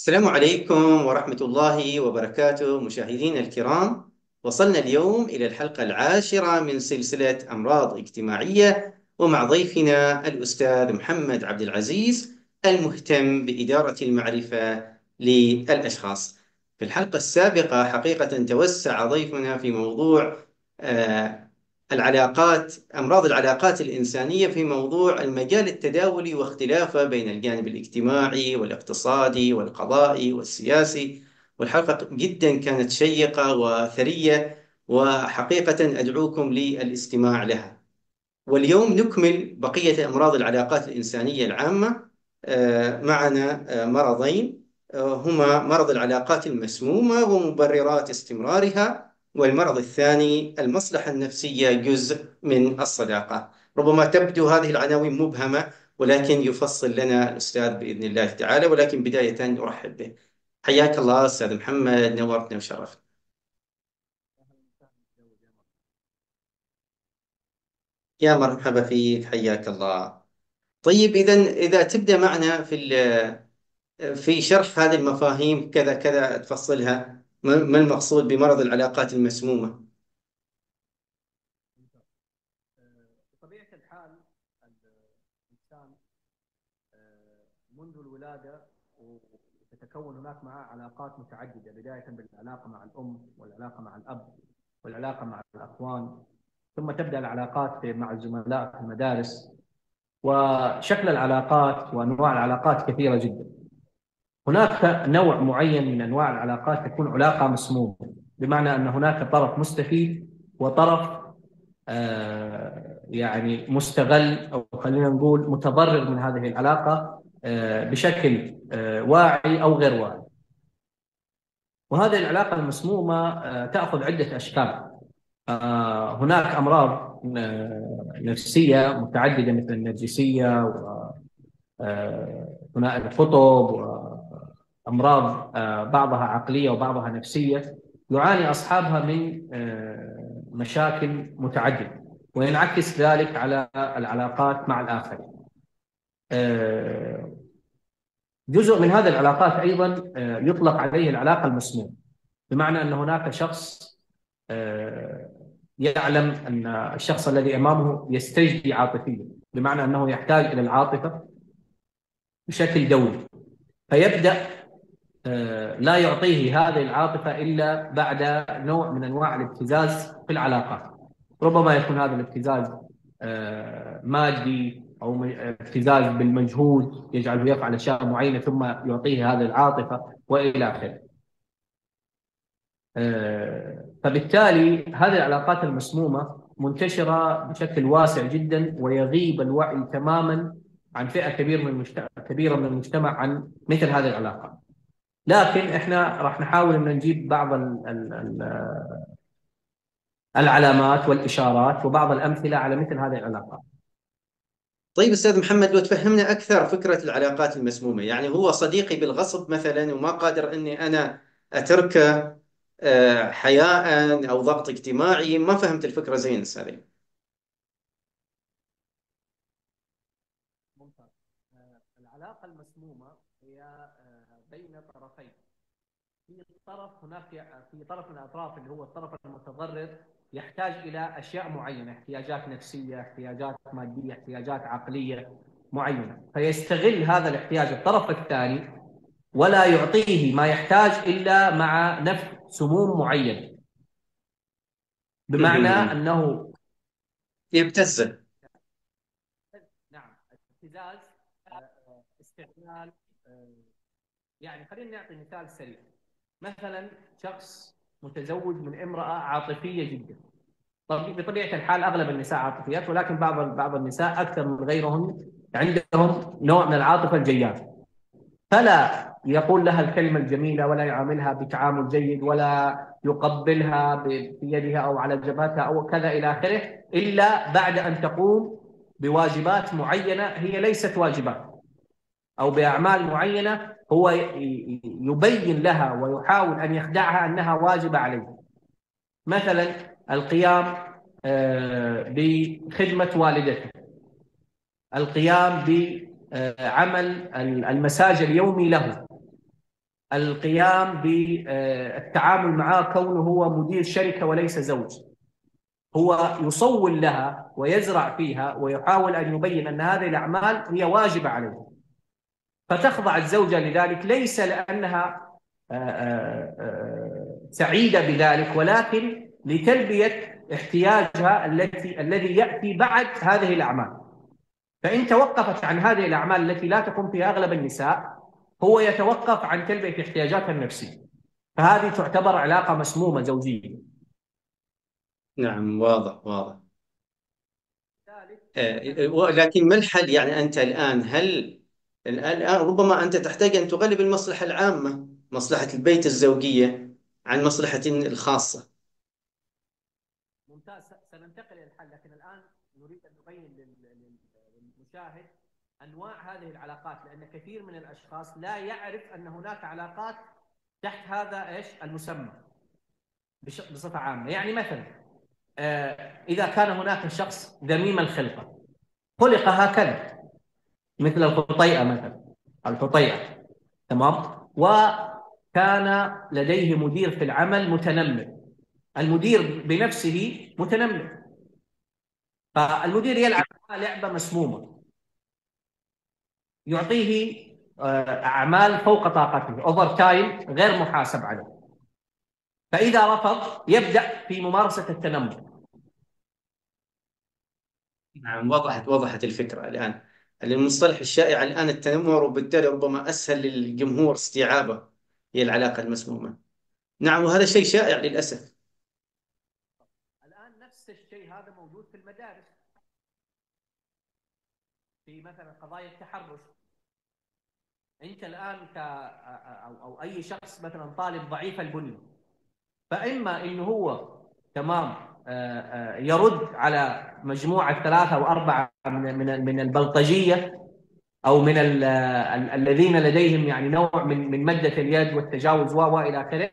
السلام عليكم ورحمة الله وبركاته مشاهدينا الكرام. وصلنا اليوم إلى الحلقة العاشرة من سلسلة أمراض اجتماعية ومع ضيفنا الأستاذ محمد عبد العزيز المهتم بإدارة المعرفة للأشخاص. في الحلقة السابقة حقيقة توسع ضيفنا في موضوع آه، العلاقات أمراض العلاقات الإنسانية في موضوع المجال التداولي واختلافه بين الجانب الاجتماعي والاقتصادي والقضائي والسياسي. والحلقة جدا كانت شيقة وثرية وحقيقة أدعوكم للاستماع لها. واليوم نكمل بقية أمراض العلاقات الإنسانية العامة. آه، معنا آه، مرضين. آه، هما مرض العلاقات المسمومة ومبررات استمرارها. والمرض الثاني المصلحة النفسية جزء من الصداقة. ربما تبدو هذه العناوين مبهمة ولكن يفصل لنا الأستاذ بإذن الله تعالى ولكن بداية نرحب به. حياك الله أستاذ محمد نورتنا وشرفتنا. يا مرحبا فيك حياك الله. طيب إذا إذا تبدأ معنا في في شرح هذه المفاهيم كذا كذا تفصلها. ما المقصود بمرض العلاقات المسمومة؟ بطبيعة الحال الإنسان منذ الولادة تتكون هناك معه علاقات متعددة بداية بالعلاقة مع الأم والعلاقة مع الأب والعلاقة مع الأخوان ثم تبدأ العلاقات مع الزملاء في المدارس وشكل العلاقات وأنواع العلاقات كثيرة جدا هناك نوع معين من أنواع العلاقات تكون علاقة مسمومة بمعنى أن هناك طرف مستفيد وطرف آه، يعني مستغل أو خلينا نقول متضرر من هذه العلاقة آه، بشكل آه، واعي أو غير واعي. وهذه العلاقة المسمومة تأخذ عدة أشكال. هناك أمراض نفسية متعددة مثل النرجسية وثنائي القطب أمراض آه، بعضها عقلية وبعضها نفسية يعاني أصحابها من آه، مشاكل متعددة وينعكس ذلك على العلاقات مع الآخرين. آه، جزء من هذه العلاقات أيضا يطلق عليه العلاقة المسمومة بمعنى أن هناك شخص يعلم أن الشخص الذي أمامه يستجدي عاطفيا بمعنى أنه يحتاج إلى العاطفة بشكل دوري فيبدأ لا يعطيه هذه العاطفة إلا بعد نوع من أنواع الابتزاز في العلاقات. ربما يكون هذا الابتزاز آه، مادي أو ابتزاز بالمجهود يجعله يفعل أشياء معينة ثم يعطيه هذه العاطفة وإلى آخره. آه، فبالتالي هذه العلاقات المسمومة منتشرة بشكل واسع جدا ويغيب الوعي تماما عن فئة كبيرة من المجتمع كبيرة من المجتمع عن مثل هذه العلاقات لكن إحنا راح نحاول ان نجيب بعض ال ال ال العلامات والإشارات وبعض الأمثلة على مثل هذه العلاقات. طيب أستاذ محمد لو تفهمنا أكثر فكرة العلاقات المسمومة، يعني هو صديقي بالغصب مثلا وما قادر إني أنا أتركه آه، حياء أو ضغط اجتماعي، ما فهمت الفكرة زين أستاذ. ممتاز. آه، العلاقه المسمومه هي بين طرفين في طرف هناك في طرف من الأطراف اللي هو الطرف المتضرر يحتاج إلى أشياء معينة احتياجات نفسية احتياجات مادية احتياجات عقلية معينة. فيستغل هذا الاحتياج الطرف الثاني ولا يعطيه ما يحتاج إلا مع نفس سموم معين. بمعنى أنه يبتز. نعم ابتزاز استغلال يعني خلينا نعطي مثال سريع. مثلا شخص متزوج من امرأة عاطفية جدا. طب بطبيعة الحال أغلب النساء عاطفيات ولكن بعض بعض النساء أكثر من غيرهن عندهم نوع من العاطفة الجياشه فلا يقول لها الكلمة الجميلة ولا يعاملها بتعامل جيد ولا يقبلها بيدها أو على جبهتها أو كذا إلى آخره إلا بعد أن تقوم بواجبات معينة هي ليست واجبات أو بأعمال معينة هو يبين لها ويحاول أن يخدعها أنها واجبه عليه. مثلا القيام آه، بخدمة والدته. القيام بعمل المساج اليومي له. القيام بالتعامل معاه كونه هو مدير شركة وليس زوج هو يصول لها ويزرع فيها ويحاول أن يبين أن هذه الأعمال هي واجبة عليه فتخضع الزوجة لذلك ليس لأنها آه، آه، آه، سعيدة بذلك ولكن لتلبية احتياجها التي الذي يأتي بعد هذه الأعمال. فإن توقفت عن هذه الأعمال التي لا تقوم فيها أغلب النساء هو يتوقف عن تلبية احتياجاتها النفسيه فهذه تعتبر علاقة مسمومة زوجية. نعم واضح واضح. لكن ما الحل يعني أنت الآن؟ هل الآن ربما أنت تحتاج أن تغلب المصلحة العامة مصلحة البيت الزوجية عن مصلحة الخاصة. ممتاز. سننتقل إلى الحل لكن الآن نريد أن نبين للمشاهد أنواع هذه العلاقات لأن كثير من الأشخاص لا يعرف أن هناك علاقات تحت هذا إيش؟ المسمى بصفة عامة. يعني مثلا آه، إذا كان هناك شخص ذميم الخلقة خلق هكذا. مثل الخطيئة مثلا. الخطيئة. تمام؟ وكان لديه مدير في العمل متنمر. المدير بنفسه متنمر. فالمدير يلعب لعبة مسمومة. يعطيه آه، أعمال فوق طاقته overtime غير محاسب عليه. فإذا رفض يبدأ في ممارسة التنمر. نعم وضحت وضحت الفكرة الآن. المصطلح الشائع الآن التنمر وبالتالي ربما أسهل للجمهور استيعابه. هي العلاقة المسمومة. نعم وهذا شيء شائع للأسف. الآن نفس الشيء هذا موجود في المدارس. في مثلا قضايا التحرش. أنت الآن ك أو أو أي شخص مثلا طالب ضعيف البنية فإما انه هو تمام يرد على مجموعة ثلاثة أو أربعة من من من البلطجية أو من الذين لديهم يعني نوع من من مده اليد والتجاوز و إلى آخره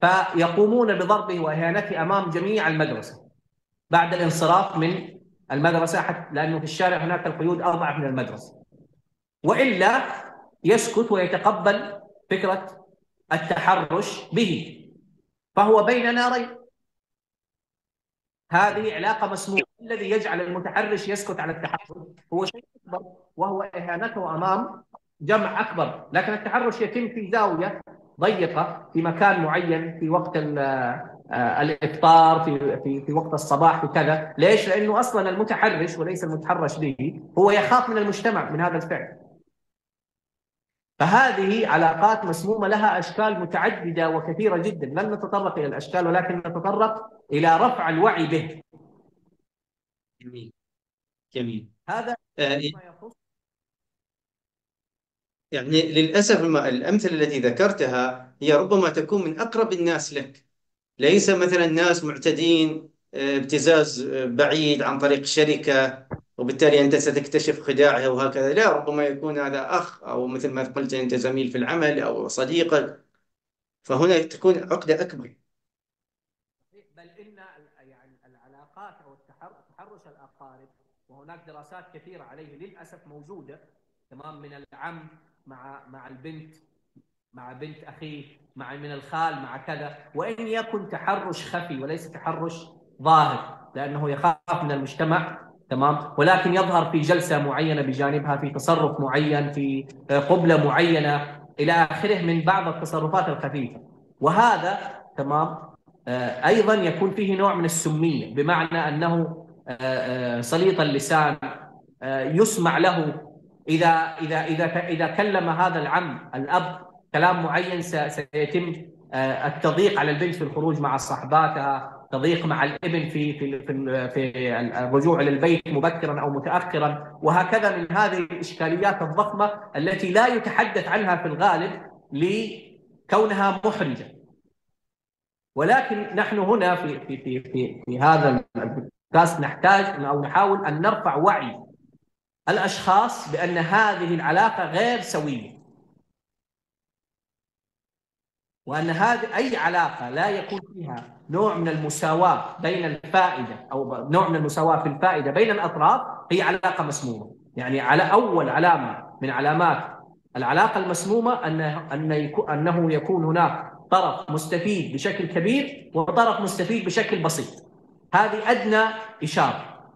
فيقومون بضربه وإهانته أمام جميع المدرسة بعد الانصراف من المدرسة حتى لأنه في الشارع هناك القيود اضعف من المدرسة. وإلا يسكت ويتقبل فكرة التحرش به فهو بين نارين. هذه علاقة مسموحه الذي يجعل المتحرش يسكت على التحرش هو شيء أكبر وهو إهانته أمام جمع أكبر لكن التحرش يتم في زاوية ضيقة في مكان معين في وقت آه، الإفطار في في في وقت الصباح وكذا، ليش؟ لأنه أصلا المتحرش وليس المتحرش به هو يخاف من المجتمع من هذا الفعل. فهذه علاقات مسمومة لها أشكال متعددة وكثيرة جدا، لن نتطرق إلى الأشكال ولكن نتطرق إلى رفع الوعي به. جميل. جميل. هذا آه ما يخص يعني للأسف الأمثلة التي ذكرتها هي ربما تكون من أقرب الناس لك. ليس مثلا ناس معتدين آه، ابتزاز آه، بعيد عن طريق شركة وبالتالي أنت ستكتشف خداعها وهكذا. لا ربما يكون هذا أخ أو مثل ما قلت أنت زميل في العمل أو صديقك. فهنا تكون عقدة أكبر. بل إن يعني العلاقات أو تحرش الأقارب. وهناك دراسات كثيرة عليه للأسف موجودة تمام من العم مع مع البنت مع بنت أخيه مع من الخال مع كذا. وإن يكن تحرش خفي وليس تحرش ظاهر لأنه يخاف من المجتمع تمام؟ ولكن يظهر في جلسة معينة بجانبها في تصرف معين في قبلة معينة إلى آخره من بعض التصرفات الخفيفة. وهذا تمام؟ آه، أيضا يكون فيه نوع من السمية بمعنى أنه آه، آه، سليط اللسان يسمع له. إذا إذا إذا إذا كلم هذا العم الأب كلام معين سيتم التضييق على البنت في الخروج مع صحباتها تضييق مع الابن في في في, في الرجوع للبيت مبكرا أو متاخرا وهكذا من هذه الإشكاليات الضخمة التي لا يتحدث عنها في الغالب لكونها محرجة. ولكن نحن هنا في في في في, في هذا البودكاست نحتاج أو نحاول أن نرفع وعي الأشخاص بأن هذه العلاقة غير سوية. وأن هذه أي علاقة لا يكون فيها نوع من المساواة بين الفائدة أو نوع من المساواة في الفائدة بين الأطراف هي علاقة مسمومة، يعني على أول علامة من علامات العلاقة المسمومة أنه, أنه يكون هناك طرف مستفيد بشكل كبير وطرف مستفيد بشكل بسيط. هذه أدنى إشارة.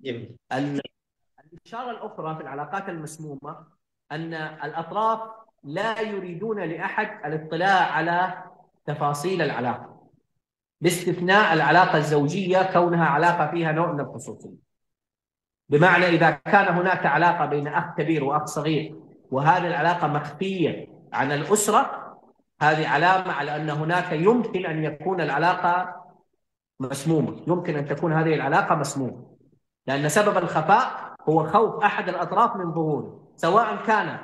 جميل. الإشارة الأخرى في العلاقات المسمومة أن الأطراف لا يريدون لأحد الاطلاع على تفاصيل العلاقة باستثناء العلاقة الزوجية كونها علاقة فيها نوع من الخصوصية. بمعنى إذا كان هناك علاقة بين أخ كبير وأخ صغير وهذه العلاقة مخفية عن الأسرة هذه علامة على أن هناك يمكن أن يكون العلاقة مسمومة يمكن أن تكون هذه العلاقة مسمومة. لأن سبب الخفاء هو خوف أحد الأطراف من ظهوره سواء كان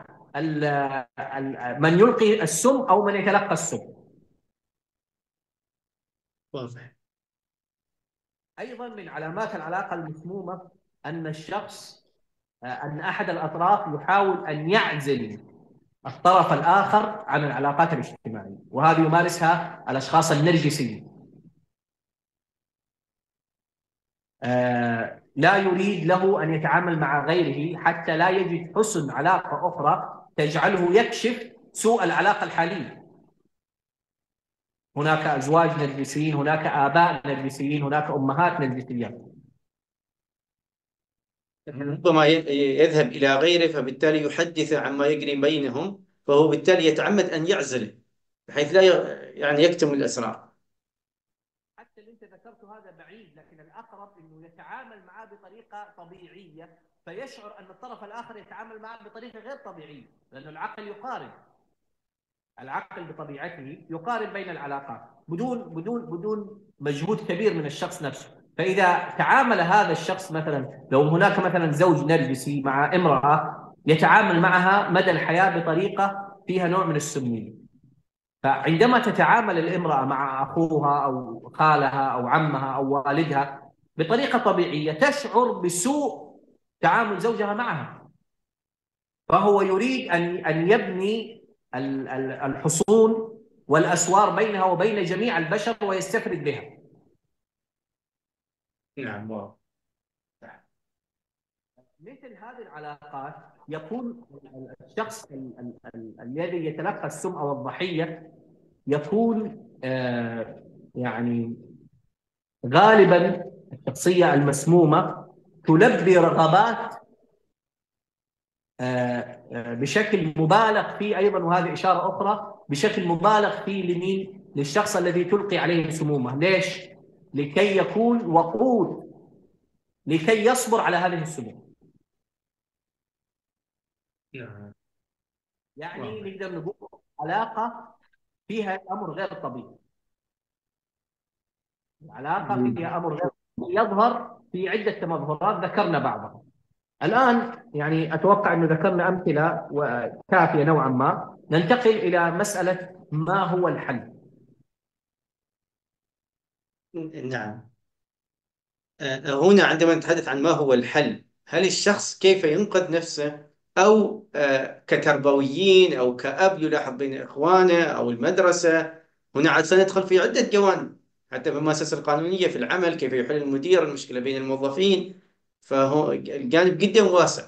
من يلقي السم أو من يتلقى السم. واضح. أيضا من علامات العلاقة المسمومة أن الشخص أن أحد الأطراف يحاول أن يعزل الطرف الآخر عن العلاقات الاجتماعية وهذه يمارسها الأشخاص النرجسيين آه، لا يريد له أن يتعامل مع غيره حتى لا يجد حسن علاقة أخرى تجعله يكشف سوء العلاقة الحالية. هناك أزواج نرجسيين هناك آباء نرجسيين هناك أمهات نرجسيات ربما يذهب إلى غيره فبالتالي يحدث عما يجري بينهم فهو بالتالي يتعمد أن يعزله بحيث لا يعني يكتم الأسرار. حتى اللي أنت ذكرته هذا بعيد لكن الأقرب أنه يتعامل معه بطريقة طبيعية فيشعر أن الطرف الآخر يتعامل معه بطريقة غير طبيعية لأن العقل يقارن. العقل بطبيعته يقارن بين العلاقات بدون بدون بدون مجهود كبير من الشخص نفسه. فإذا تعامل هذا الشخص مثلا لو هناك مثلا زوج نرجسي مع امرأة يتعامل معها مدى الحياة بطريقة فيها نوع من السميه فعندما تتعامل الامرأة مع أخوها أو خالها أو عمها أو والدها بطريقة طبيعية تشعر بسوء تعامل زوجها معها. فهو يريد ان أن يبني الحصون والأسوار بينها وبين جميع البشر ويستفرد بها. نعم واو. مثل هذه العلاقات يكون الشخص الذي يتلقى السم أو الضحيه يكون آه، يعني غالبا الشخصية المسمومة تلبي رغبات آه، آه، بشكل مبالغ فيه أيضا وهذه إشارة أخرى بشكل مبالغ فيه لمين؟ للشخص الذي تلقي عليه سمومه، ليش؟ لكي يكون وقود لكي يصبر على هذه السموم. يعني نقدر نقول علاقة فيها أمر غير طبيعي العلاقة فيها أمر غير طبيعي يظهر في عدة تمظهرات ذكرنا بعضها. الآن يعني أتوقع أنه ذكرنا أمثلة كافية نوعا ما. ننتقل إلى مسألة ما هو الحل؟ نعم. آه، هنا عندما نتحدث عن ما هو الحل هل الشخص كيف ينقذ نفسه؟ أو آه، كتربويين أو كأب يلاحظ بين إخوانه أو المدرسة. هنا سندخل في عدة جوانب. حتى في المؤسسة القانونية في العمل كيف يحل المدير المشكلة بين الموظفين. فهو الجانب جدا واسع.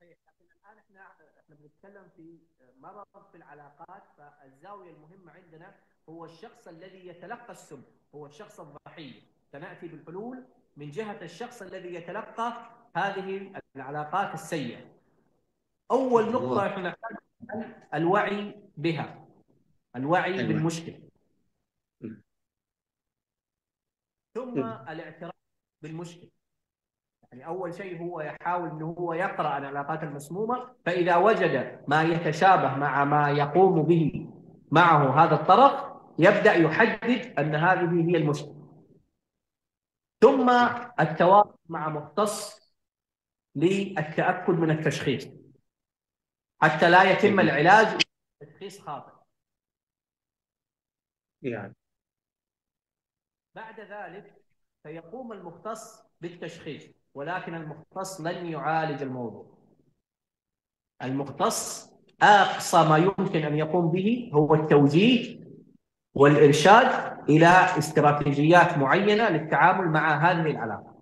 طيب، الآن إحنا إحنا بنتكلم في مرض في العلاقات فالزاوية المهمة عندنا هو الشخص الذي يتلقى السم هو الشخص الضحية. سنأتي بالحلول من جهة الشخص الذي يتلقى هذه العلاقات السيئة. أول نقطة إحنا الوعي بها الوعي أيوة. بالمشكلة. ثم الاعتراف بالمشكلة يعني أول شيء هو يحاول إنه هو يقرأ العلاقات المسمومة فإذا وجد ما يتشابه مع ما يقوم به معه هذا الطرف يبدأ يحدد أن هذه هي المشكلة. ثم التواصل مع مختص للتأكد من التشخيص. حتى لا يتم العلاج تشخيص خاطئ. يعني بعد ذلك سيقوم المختص بالتشخيص ولكن المختص لن يعالج الموضوع. المختص أقصى ما يمكن أن يقوم به هو التوجيه والإرشاد إلى استراتيجيات معينة للتعامل مع هذه العلاقه.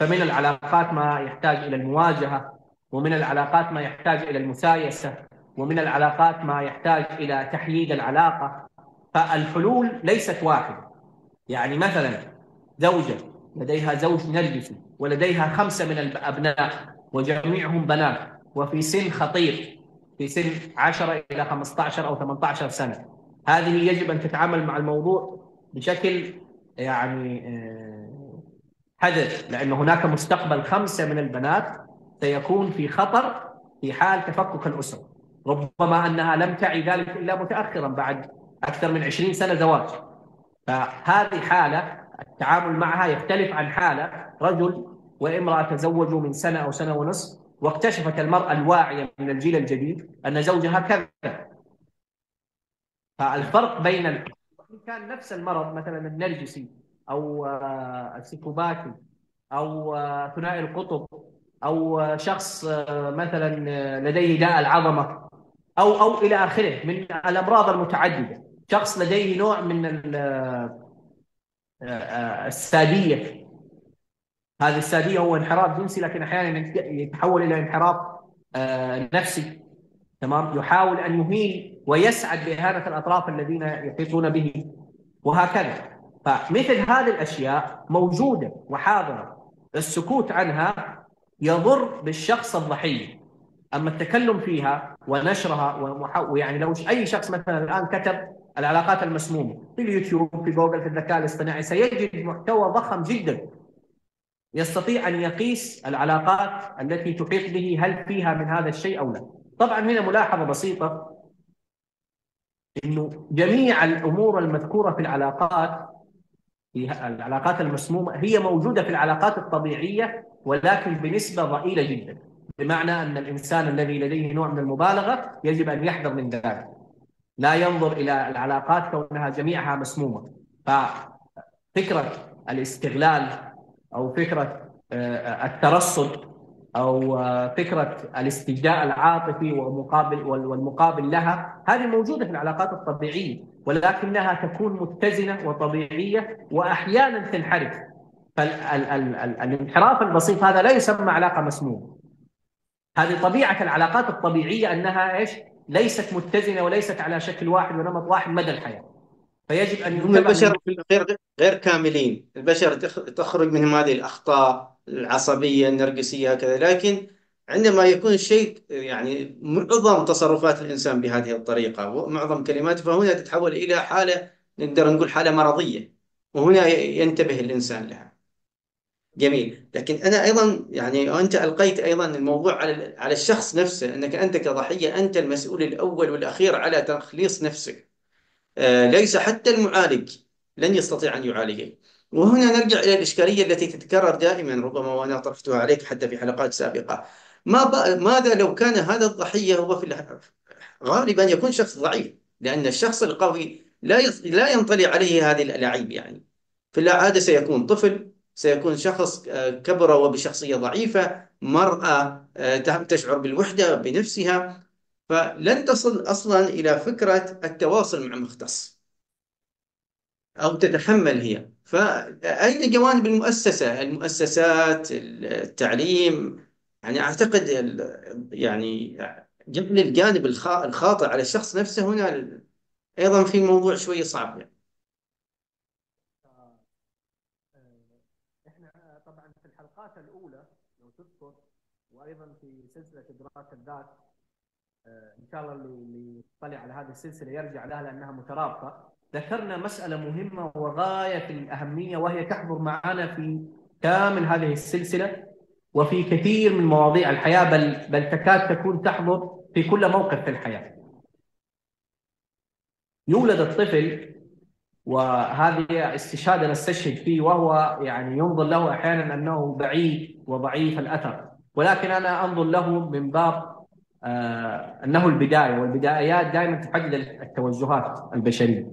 فمن العلاقات ما يحتاج إلى المواجهة ومن العلاقات ما يحتاج إلى المسايسة ومن العلاقات ما يحتاج إلى تحييد العلاقة. فالحلول ليست واحدة. يعني مثلا زوجة لديها زوج نرجسي ولديها خمسة من الأبناء وجميعهم بنات وفي سن خطير في سن 10 إلى 15 أو 18 سنة. هذه يجب أن تتعامل مع الموضوع بشكل يعني آه، حذر لأن هناك مستقبل خمسة من البنات سيكون في خطر في حال تفكك الأسرة. ربما أنها لم تعي ذلك إلا متأخرا بعد أكثر من 20 سنة زواج. فهذه حالة التعامل معها يختلف عن حالة رجل وامرأة تزوجوا من سنة أو سنة ونصف واكتشفت المرأة الواعية من الجيل الجديد أن زوجها كذا. فالفرق بين إن كان نفس المرض مثلا النرجسي أو آه، السيكوباتي أو آه، ثنائي القطب أو آه، شخص مثلا لديه داء العظمة أو أو إلى آخره من الأمراض المتعددة. شخص لديه نوع من السادية. هذه السادية هو انحراف جنسي لكن أحيانا يتحول إلى انحراف آه، نفسي. تمام؟ يحاول أن يهين ويسعد بإهانة الأطراف الذين يحيطون به. وهكذا. فمثل هذه الأشياء موجودة وحاضرة. السكوت عنها يضر بالشخص الضحية. أما التكلم فيها ونشرها ويعني لو أي شخص مثلا الآن كتب العلاقات المسمومة. في اليوتيوب في جوجل في الذكاء الاصطناعي سيجد محتوى ضخم جدا. يستطيع أن يقيس العلاقات التي تحيط به هل فيها من هذا الشيء أو لا. طبعا هنا ملاحظة بسيطة أنه جميع الأمور المذكورة في العلاقات في العلاقات المسمومة هي موجودة في العلاقات الطبيعية ولكن بنسبة ضئيلة جدا. بمعنى أن الإنسان الذي لديه نوع من المبالغة يجب أن يحذر من ذلك. لا ينظر إلى العلاقات كونها جميعها مسمومة. ففكرة الاستغلال أو فكرة آه، الترصد أو آه، فكرة الاستجداء العاطفي والمقابل والمقابل لها هذه موجودة في العلاقات الطبيعية ولكنها تكون متزنة وطبيعية وأحيانا تنحرف. فالانحراف البسيط هذا لا يسمى علاقة مسمومة. هذه طبيعة العلاقات الطبيعية أنها إيش؟ ليست متزنة وليست على شكل واحد ونمط واحد مدى الحياة. فيجب أن هم البشر غير غير كاملين، البشر تخرج منهم هذه الأخطاء العصبية النرجسية هكذا، لكن عندما يكون الشيء يعني معظم تصرفات الإنسان بهذه الطريقة ومعظم كلماته فهنا تتحول إلى حالة نقدر نقول حالة مرضية وهنا ينتبه الإنسان لها. جميل، لكن أنا أيضا يعني أنت ألقيت أيضا الموضوع على على الشخص نفسه أنك أنت كضحية أنت المسؤول الأول والأخير على تخليص نفسك. آه، ليس حتى المعالج لن يستطيع أن يعالجه. وهنا نرجع إلى الإشكالية التي تتكرر دائما ربما وأنا طرحتها عليك حتى في حلقات سابقة. ما ماذا لو كان هذا الضحية هو في غالبا يكون شخص ضعيف لأن الشخص القوي لا لا ينطلي عليه هذه الألاعيب يعني. في العادة سيكون طفل سيكون شخص آه، كبر وبشخصية ضعيفة مرأة آه، تشعر بالوحدة بنفسها. فلن تصل أصلا إلى فكرة التواصل مع مختص أو تتحمل هي. فأين جوانب المؤسسة؟ المؤسسات التعليم يعني أعتقد يعني جبل الجانب الخاطئ على الشخص نفسه هنا أيضا في موضوع شوية صعب يعني. إحنا طبعا في الحلقات الاولى لو تذكر وأيضا في سلسلة إدراك الذات إن شاء الله اللي يطلع على هذه السلسلة يرجع لها لأنها مترابطة ذكرنا مسألة مهمة وغاية الأهمية وهي تحضر معنا في كامل هذه السلسلة وفي كثير من مواضيع الحياة بل بل تكاد تكون تحضر في كل موقف في الحياة. يولد الطفل وهذه استشهاد نستشهد فيه وهو يعني ينظر له أحيانا أنه بعيد وضعيف الأثر ولكن أنا أنظر له من باب آه، أنه البداية والبدايات دائما تحدد التوجهات البشرية.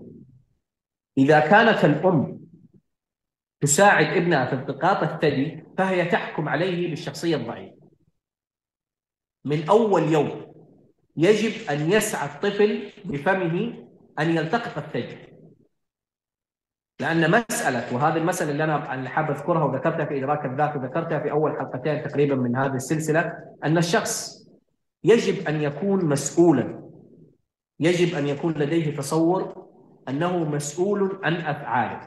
إذا كانت الأم تساعد ابنها في التقاط الثدي فهي تحكم عليه بالشخصية الضعيفة. من أول يوم يجب أن يسعى الطفل بفمه أن يلتقط الثدي. لأن مسألة وهذه المسألة اللي أنا اللي حاب أذكرها وذكرتها في إدراك الذات وذكرتها في أول حلقتين تقريبا من هذه السلسلة أن الشخص يجب أن يكون مسؤولا. يجب أن يكون لديه تصور أنه مسؤول عن أفعاله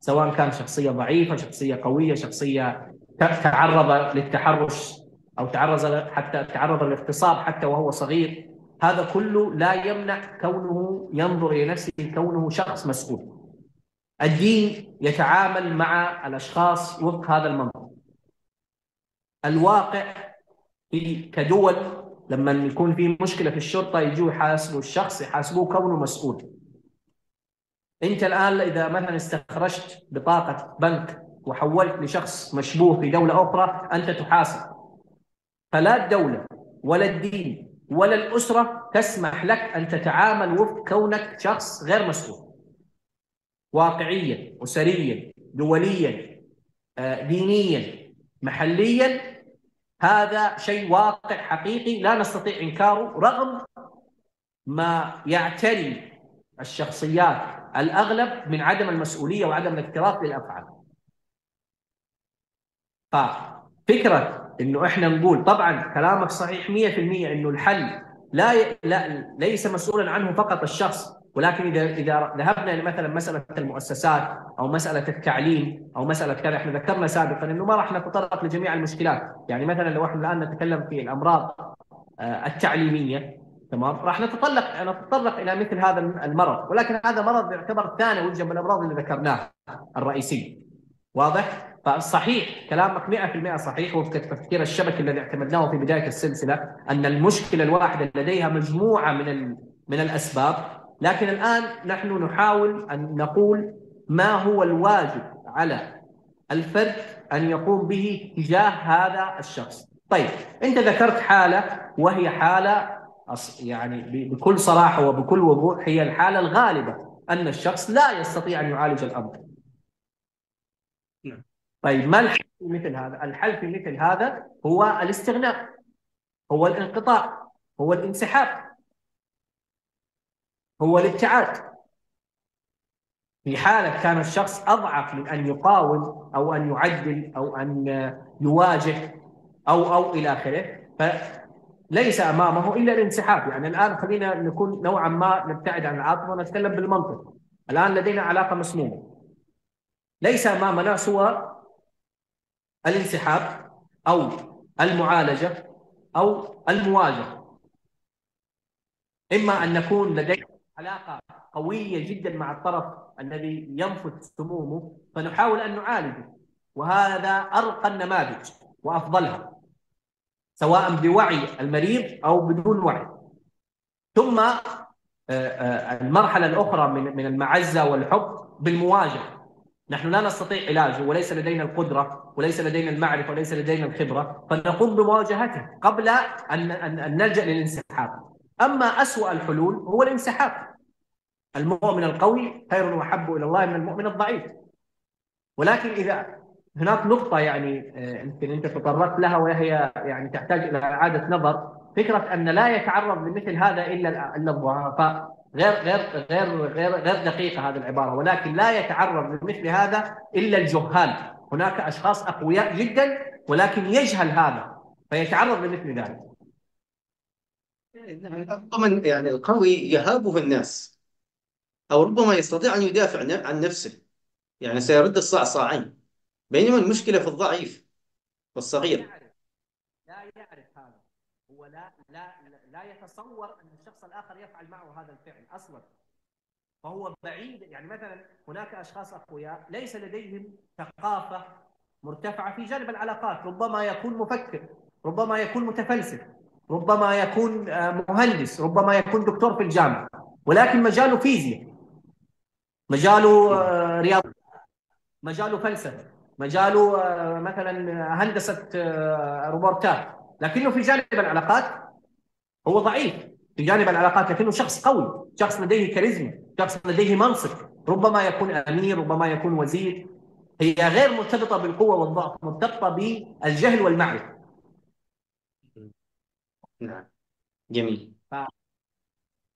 سواء كان شخصية ضعيفة شخصية قوية شخصية تعرض للتحرش أو تعرض حتى تعرض للاغتصاب حتى وهو صغير. هذا كله لا يمنع كونه ينظر إلى نفسه كونه شخص مسؤول. الدين يتعامل مع الأشخاص وفق هذا المنطق. الواقع في كدول لما يكون في مشكلة في الشرطة يجوا يحاسبوا الشخص يحاسبوه كونه مسؤول. أنت الآن إذا مثلا استخرجت بطاقة بنك وحولت لشخص مشبوه في دولة أخرى أنت تحاسب. فلا الدولة ولا الدين ولا الأسرة تسمح لك أن تتعامل وفق كونك شخص غير مسؤول. واقعيا اسريا دوليا آه، دينيا محليا هذا شيء واقع حقيقي لا نستطيع إنكاره رغم ما يعتري الشخصيات الأغلب من عدم المسؤولية وعدم الاكتراث للأفعال. ففكره إنه إحنا نقول طبعا كلامك صحيح 100% إنه الحل لا, ي... لا ليس مسؤولا عنه فقط الشخص ولكن إذا إذا ذهبنا إلى مثلا مسألة المؤسسات أو مسألة التعليم أو مسألة كذا إحنا ذكرنا سابقا إنه ما راح نتطرق لجميع المشكلات، يعني مثلا لو إحنا الآن نتكلم في الأمراض آه، التعليمية تمام؟ راح نتطرق نتطرق إلى مثل هذا المرض. ولكن هذا مرض يعتبر ثانوي جنب الأمراض اللي ذكرناها الرئيسية. واضح؟ فصحيح كلامك 100% صحيح. وفق التفكير الشبكي الذي اعتمدناه في بداية السلسلة أن المشكلة الواحدة لديها مجموعة من من الأسباب. لكن الآن نحن نحاول أن نقول ما هو الواجب على الفرد أن يقوم به تجاه هذا الشخص. طيب أنت ذكرت حالة وهي حالة يعني بكل صراحة وبكل وضوح هي الحالة الغالبة أن الشخص لا يستطيع أن يعالج الأمر. نعم. طيب ما الحل في مثل هذا؟ الحل في مثل هذا هو الاستغناء هو الانقطاع هو الانسحاب هو الابتعاد. في حالة كان الشخص أضعف من أن يقاوم أو أن يعدل أو أن يواجه أو أو إلى آخره فليس أمامه إلا الانسحاب. يعني الآن خلينا نكون نوعا ما نبتعد عن العاطفة ونتكلم بالمنطق. الآن لدينا علاقة مسمومة. ليس أمامنا سوى الانسحاب أو المعالجة أو المواجهة. إما أن نكون لدينا علاقة قوية جدا مع الطرف الذي ينفث سمومه فنحاول أن نعالجه. وهذا أرقى النماذج وأفضلها سواء بوعي المريض أو بدون وعي. ثم آه، آه، المرحلة الأخرى من من المعزة والحب بالمواجهة. نحن لا نستطيع علاجه وليس لدينا القدرة وليس لدينا المعرفة وليس لدينا الخبرة فنقوم بمواجهته قبل أن أن نلجأ للانسحاب. أما أسوأ الحلول هو الانسحاب. المؤمن القوي خير وأحب إلى الله من المؤمن الضعيف. ولكن إذا هناك نقطة يعني آه، يمكن أنت تطرقت لها وهي يعني تحتاج إلى إعادة نظر فكرة أن لا يتعرض لمثل هذا إلا إلا الضعفاء. غير غير غير غير غير دقيقة هذه العبارة. ولكن لا يتعرض لمثل هذا إلا الجهال. هناك أشخاص أقوياء جدا ولكن يجهل هذا فيتعرض لمثل ذلك. ربما يعني القوي يهابه الناس أو ربما يستطيع أن يدافع عن نفسه. يعني سيرد الصعصاعين. بينما المشكلة في الضعيف والصغير. لا يعرف هذا. هو لا لا لا يتصور أن الشخص الآخر يفعل معه هذا الفعل أصلا. فهو بعيد. يعني مثلا هناك أشخاص أقوياء ليس لديهم ثقافة مرتفعة في جانب العلاقات ربما يكون مفكر ربما يكون متفلسف. ربما يكون آه، مهندس ربما يكون دكتور في الجامعة ولكن مجاله فيزياء مجاله آه، رياضة مجاله فلسفة مجاله آه، مثلا هندسة روبوتات لكنه في جانب العلاقات هو ضعيف في جانب العلاقات لكنه شخص قوي شخص لديه كاريزما شخص لديه منصب ربما يكون أمير ربما يكون وزير هي غير مرتبطة بالقوة والضعف مرتبطة بالجهل والمعرفة. نعم. جميل.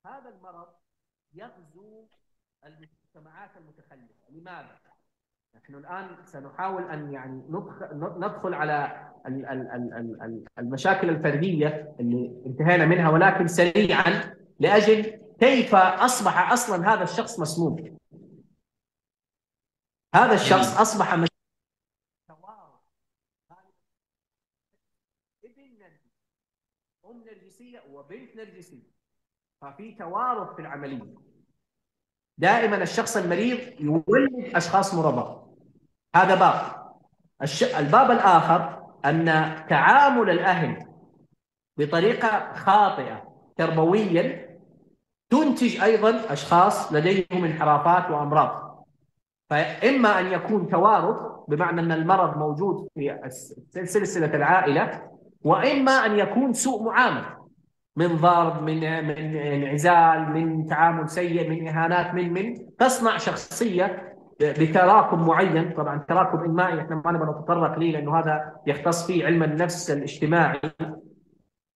هذا المرض يغزو المجتمعات المتخلفة. لماذا؟ نحن الآن سنحاول أن يعني ندخل على المشاكل الفردية اللي انتهينا منها ولكن سريعا لأجل كيف أصبح أصلا هذا الشخص مسموم؟ هذا الشخص أصبح نرجسيه وبنت نرجسية. ففي توارث في العملية. دائما الشخص المريض يولد أشخاص مرضى. هذا باب. الباب الآخر أن تعامل الأهل بطريقة خاطئة تربويا تنتج أيضا أشخاص لديهم انحرافات وأمراض. فإما أن يكون توارث بمعنى أن المرض موجود في سلسلة العائلة وإما أن يكون سوء معاملة. من ضرب من من انعزال من تعامل سيء من إهانات من من. تصنع شخصية بتراكم معين. طبعا تراكم إنمائي. إحنا ما نبغى نتطرق ليه لأنه هذا يختص فيه علم النفس الاجتماعي.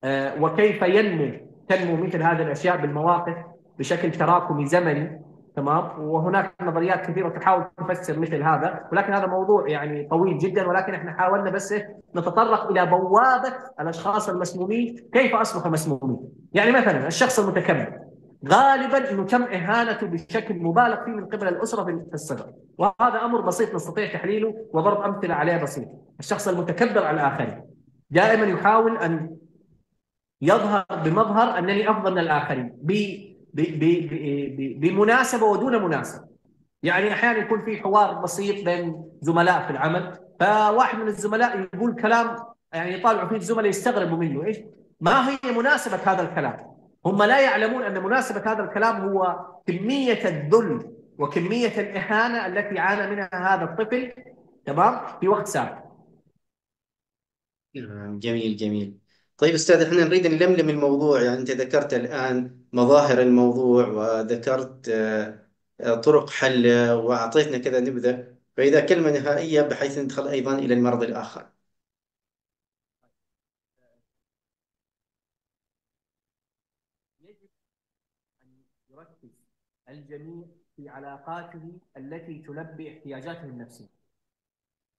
آه، وكيف ينمو تنمو مثل هذه الأشياء بالمواقف بشكل تراكمي زمني. تمام وهناك نظريات كثيرة تحاول تفسر مثل هذا ولكن هذا موضوع يعني طويل جدا ولكن إحنا حاولنا بس نتطرق إلى بوابة الأشخاص المسمومين. كيف اصبحوا مسمومين؟ يعني مثلا الشخص المتكبر غالبا إنه تم إهانته بشكل مبالغ فيه من قبل الأسرة في الصغر وهذا أمر بسيط نستطيع تحليله وضرب أمثلة عليه بسيط. الشخص المتكبر على الآخرين دائما يحاول أن يظهر بمظهر أنني أفضل من الآخرين بمناسبة ودون مناسبة يعني أحيانا يكون في حوار بسيط بين زملاء في العمل فواحد من الزملاء يقول كلام يعني يطالعوا فيه الزملاء يستغربوا منه إيش؟ ما هي مناسبة هذا الكلام؟ هم لا يعلمون أن مناسبة هذا الكلام هو كمية الذل وكمية الإهانة التي عانى منها هذا الطفل تمام في وقت سابق. جميل جميل. طيب أستاذ إحنا نريد نلملم الموضوع يعني أنت ذكرت الآن مظاهر الموضوع وذكرت آه، آه، طرق حله وأعطيتنا كذا نبذة فإذا كلمة نهائية بحيث ندخل أيضا إلى المرض الآخر. يجب ان يركز الجميع في علاقاته التي تلبي احتياجاته النفسية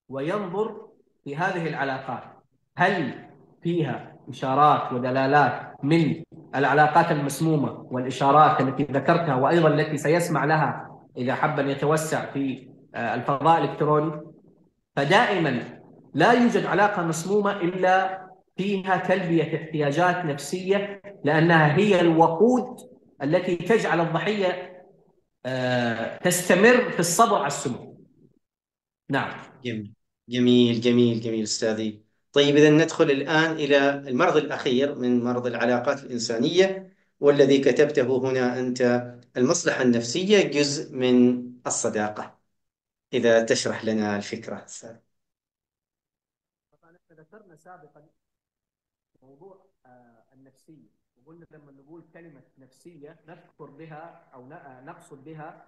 وينظر في هذه العلاقات هل فيها إشارات ودلالات من العلاقات المسمومة والإشارات التي ذكرتها وأيضا التي سيسمع لها إذا حب أن يتوسع في آه، الفضاء الإلكتروني. فدائما لا يوجد علاقة مسمومة إلا فيها تلبية احتياجات نفسية لأنها هي الوقود التي تجعل الضحية آه، تستمر في الصبر على السمو. نعم. جميل. جميل جميل جميل أستاذي. طيب إذا ندخل الآن إلى المرض الأخير من مرض العلاقات الإنسانية والذي كتبته هنا أنت المصلحة النفسية جزء من الصداقة. إذا تشرح لنا الفكرة طبعا ذكرنا سابقا موضوع آه، النفسية وقلنا لما نقول كلمة نفسية نذكر بها أو نقصد بها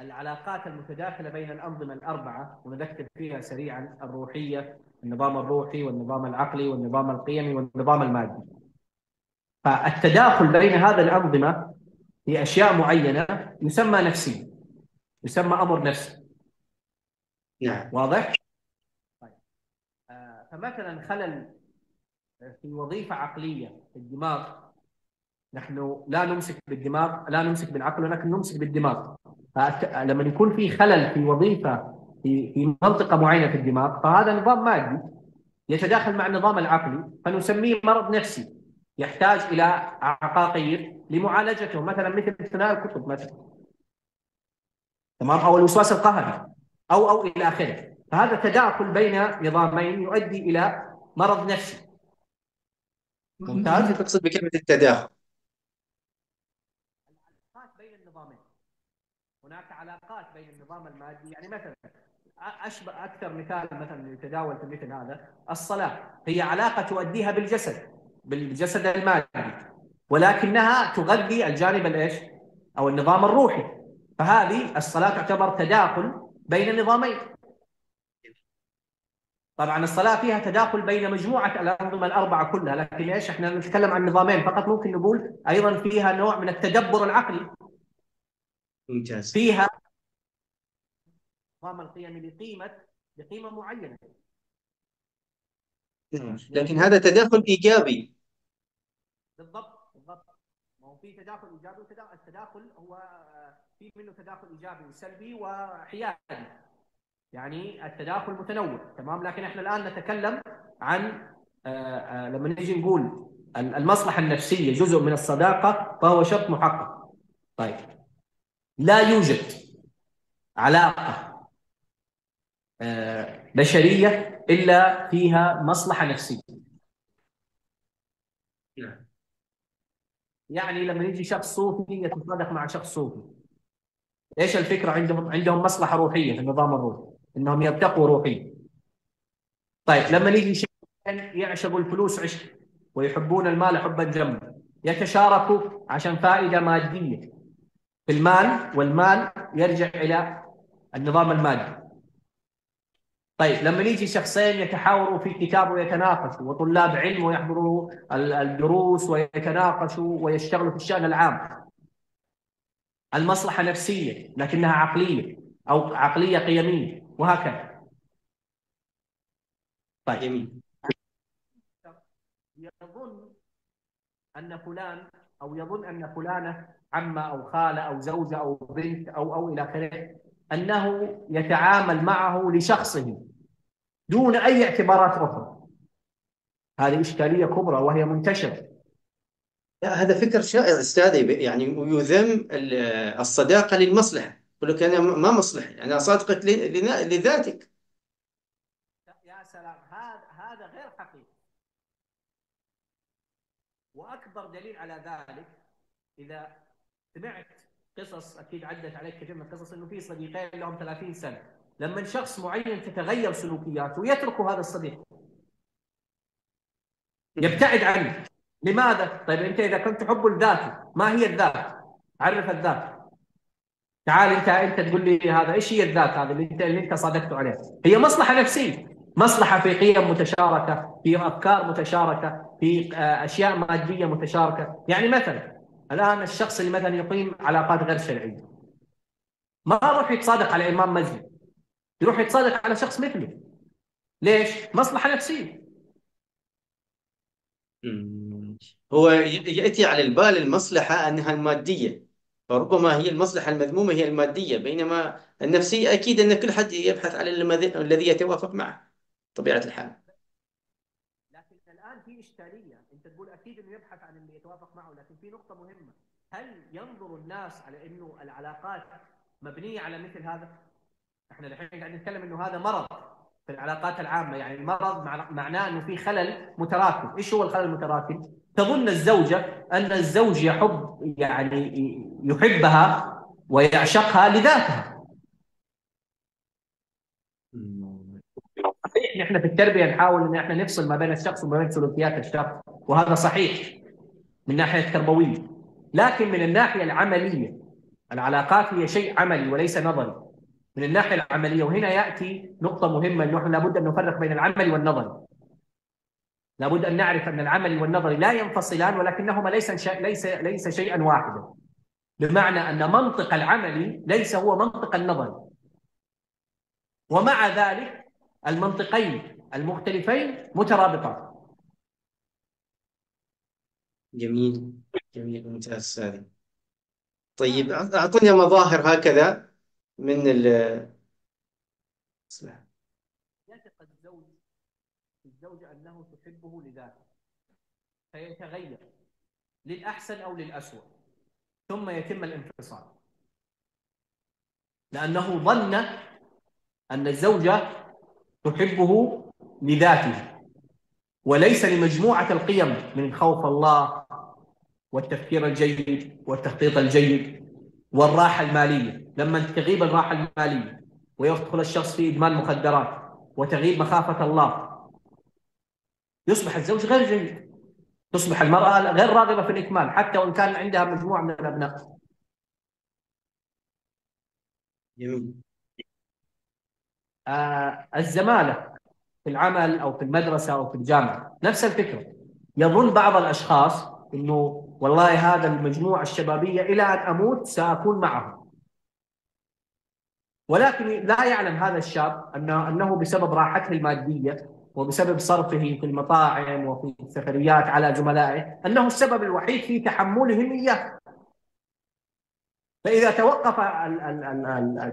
العلاقات المتداخلة بين الأنظمة الأربعة ونذكر فيها سريعا الروحية النظام الروحي والنظام العقلي والنظام القيمي والنظام المادي. فالتداخل بين هذه الأنظمة في أشياء معينة يسمى نفسي يسمى أمر نفسي. نعم. واضح؟ طيب. آه فمثلا خلل في وظيفة عقلية في الدماغ نحن لا نمسك بالدماغ لا نمسك بالعقل ولكن نمسك بالدماغ. لما يكون في خلل في وظيفة في في منطقة معينة في الدماغ فهذا نظام مادي يتداخل مع النظام العقلي فنسميه مرض نفسي. يحتاج إلى عقاقير لمعالجته مثلا مثل ثنائي الكتب مثلا. تمام؟ أو الوسواس القهري أو أو إلى آخره. فهذا تداخل بين نظامين يؤدي إلى مرض نفسي. ممتاز؟ تقصد بكلمة التداخل العلاقات بين النظامين هناك علاقات بين النظام المادي يعني مثلا اشبه أكثر مثال مثلا يتداول في مثل هذا الصلاة. هي علاقة تؤديها بالجسد بالجسد المادي ولكنها تغذي الجانب الإيش؟ أو النظام الروحي. فهذه الصلاة تعتبر تداخل بين النظامين. طبعا الصلاة فيها تداخل بين مجموعة الأنظمة الأربعة كلها لكن إيش؟ إحنا نتكلم عن نظامين. فقط ممكن نقول أيضا فيها نوع من التدبر العقلي. ممتاز. فيها نظام القيم لقيمه لقيمة معينة. نعم. لكن هذا تداخل إيجابي. بالضبط بالضبط. ما هو في تداخل إيجابي والتداخل هو آه، في منه تداخل إيجابي وسلبي وحيادي. يعني التداخل متنوع تمام؟ لكن إحنا الآن نتكلم عن آه، آه، لما نيجي نقول المصلحة النفسية جزء من الصداقة فهو شرط محقق. طيب. لا يوجد علاقة بشرية إلا فيها مصلحة نفسية. نعم. يعني لما يجي شخص صوفي يتصادق مع شخص صوفي. إيش الفكرة؟ عندهم عندهم مصلحة روحية في النظام الروحي. إنهم يرتقوا روحيا. طيب لما يجي شيء يعشقوا الفلوس عشق ويحبون المال حبا جما يتشاركوا عشان فائدة مادية. في المال والمال يرجع إلى النظام المادي. طيب لما يجي شخصين يتحاوروا في كتاب ويتناقشوا وطلاب علم ويحضروا الدروس ويتناقشوا ويشتغلوا في الشأن العام. المصلحة نفسية لكنها عقلية أو عقلية قيمية وهكذا. طيب. جميل. يظن أن فلان أو يظن أن فلانة عمة أو خالة أو زوجة أو بنت أو أو إلى آخره أنه يتعامل معه لشخصه. دون أي اعتبارات أخرى. هذه إشكالية كبرى وهي منتشرة. لا هذا فكر شائع أستاذي يعني ويذم الصداقة للمصلحة. يقول لك أنا ما مصلحة أنا صادقك لذاتك. يا سلام هذا هذا غير حقيقي. وأكبر دليل على ذلك إذا سمعت قصص أكيد عدت عليك كثير من القصص إنه في صديقين لهم 30 سنة. لما شخص معين تتغير سلوكياته يترك هذا الصديق. يبتعد عنه. لماذا؟ طيب أنت إذا كنت تحب الذات ما هي الذات؟ عرف الذات. تعال أنت أنت تقول لي هذا إيش هي الذات هذا اللي أنت اللي أنت صادقته عليه؟ هي مصلحة نفسية، مصلحة في قيم متشاركة، في أفكار متشاركة، في آه، أشياء مادية متشاركة، يعني مثلا الآن الشخص اللي مثلا يقيم علاقات غير شرعية. ما راح يتصادق على إمام مسجد. يروح يتصادق على شخص مثله. ليش؟ مصلحة نفسية. هو يأتي على البال المصلحة أنها المادية. فربما هي المصلحة المذمومة هي المادية بينما النفسية أكيد أن كل حد يبحث على الذي يتوافق معه. طبيعة الحال. لكن الآن في إشكالية. أنت تقول أكيد أنه يبحث عن اللي يتوافق معه لكن في نقطة مهمة. هل ينظر الناس على إنه العلاقات مبنية على مثل هذا؟ إحنا الحين قاعدين نتكلم إنه هذا مرض في العلاقات العامة يعني المرض معناه إنه في خلل متراكم، إيش هو الخلل المتراكم؟ تظن الزوجة أن الزوج يحب يعني يحبها ويعشقها لذاتها. صحيح نحن في التربية نحاول إن إحنا نفصل ما بين الشخص وما بين سلوكيات الشخص وهذا صحيح من ناحية تربوية لكن من الناحية العملية العلاقات هي شيء عملي وليس نظري من الناحية العملية وهنا يأتي نقطة مهمة إنه إحنا لابد أن نفرق بين العملي والنظري لابد أن نعرف أن العملي والنظري لا ينفصلان ولكنهما ليس شيء ليس ليس شيئا واحدا. بمعنى أن منطق العملي ليس هو منطق النظري ومع ذلك المنطقين المختلفين مترابطان. جميل. جميل ممتاز طيب اعطنا مظاهر هكذا. من ال يعتقد الزوج الزوجة أنه تحبه لذاته فيتغير للأحسن أو للأسوأ ثم يتم الانفصال. لأنه ظن أن الزوجة تحبه لذاته وليس لمجموعة القيم من خوف الله والتفكير الجيد والتخطيط الجيد. والراحة المالية. لما تغيب الراحة المالية ويدخل الشخص في إدمان مخدرات وتغيب مخافة الله يصبح الزوج غير جيد. تصبح المرأة غير راغبة في الإكمال حتى وإن كان عندها مجموعة من الأبناء. جميل. آه الزمالة في العمل أو في المدرسة أو في الجامعة نفس الفكرة. يظن بعض الأشخاص إنه والله هذا المجموعة الشبابية إلى أن أموت سأكون معهم ولكن لا يعلم هذا الشاب انه أنه بسبب راحته المادية وبسبب صرفه في المطاعم وفي السفريات على زملائه أنه السبب الوحيد في تحملهم اياه. فإذا توقف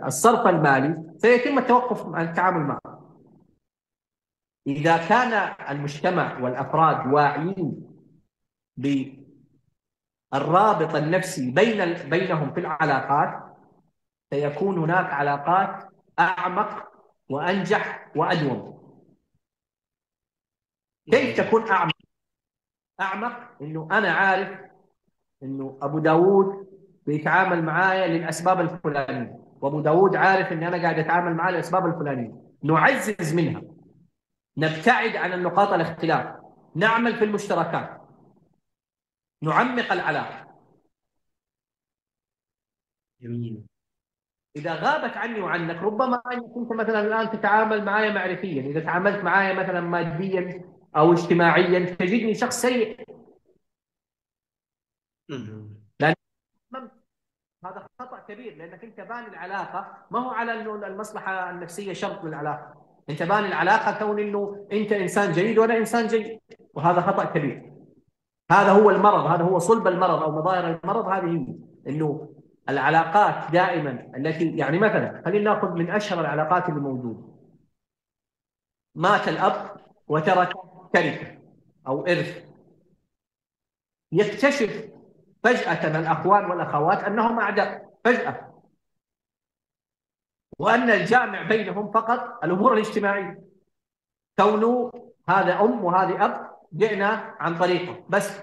الصرف المالي سيتم التوقف عن التعامل معه. إذا كان المجتمع والأفراد واعيين بالرابط النفسي بين بينهم في العلاقات سيكون هناك علاقات أعمق وأنجح وأدوم. كيف تكون أعمق؟ أعمق إنه أنا عارف إنه أبو داوود بيتعامل معايا للأسباب الفلانية وأبو داوود عارف إني أنا قاعد أتعامل معاه للأسباب الفلانية نعزز منها نبتعد عن النقاط الاختلاف نعمل في المشتركات نعمق العلاقة. جميل. إذا غابت عني وعنك ربما انك انت مثلا الآن تتعامل معايا معرفيا إذا تعاملت معايا مثلا ماديا أو اجتماعيا تجدني شخص سيء. هذا خطأ كبير لأنك أنت باني العلاقة. ما هو على إنه المصلحة النفسية شرط للعلاقة؟ أنت باني العلاقة كون إنه أنت إنسان جيد وأنا إنسان جيد وهذا خطأ كبير. هذا هو المرض هذا هو صلب المرض أو مظاهر المرض هذه انه العلاقات دائما التي يعني مثلا خلينا نأخذ من أشهر العلاقات اللي موجودة. مات الأب وترك تركه أو إرث. يكتشف فجأة الأخوان والأخوات أنهم أعداء فجأة. وأن الجامع بينهم فقط الأمور الاجتماعية. كونه هذا أم وهذه أب جئنا عن طريقه. بس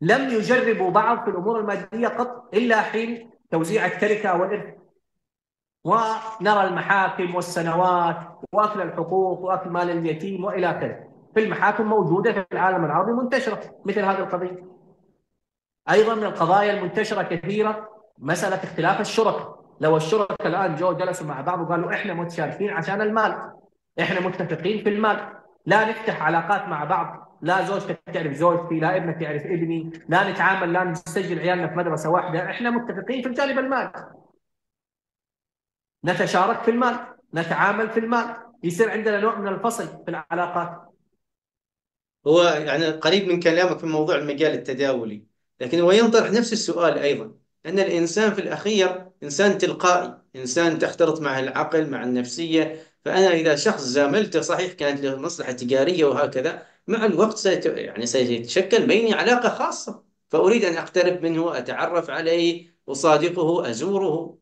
لم يجربوا بعض في الأمور المادية قط إلا حين توزيع التركة أو الإرث ونرى المحاكم والسنوات وأكل الحقوق وأكل مال اليتيم وإلى آخره. في المحاكم موجودة في العالم العربي منتشرة مثل هذه القضية. أيضا من القضايا المنتشرة كثيرة مسألة اختلاف الشركاء. لو الشركاء الآن جو جلسوا مع بعض وقالوا إحنا متشاركين عشان المال إحنا متفقين في المال. لا نفتح علاقات مع بعض لا زوجتك تعرف زوجتي لا ابنك يعرف ابني لا نتعامل لا نسجل عيالنا في مدرسة واحدة إحنا متفقين في الجانب المال. نتشارك في المال نتعامل في المال يصير عندنا نوع من الفصل في العلاقات. هو يعني قريب من كلامك في موضوع المجال التداولي لكن هو ينطرح نفس السؤال أيضا أن الإنسان في الأخير إنسان تلقائي إنسان تختلط معه العقل مع النفسية فأنا إذا شخص زاملته صحيح كانت له مصلحة تجارية وهكذا مع الوقت سيت... يعني سيتشكل بيني علاقة خاصة فأريد أن أقترب منه أتعرف عليه أصادقه أزوره.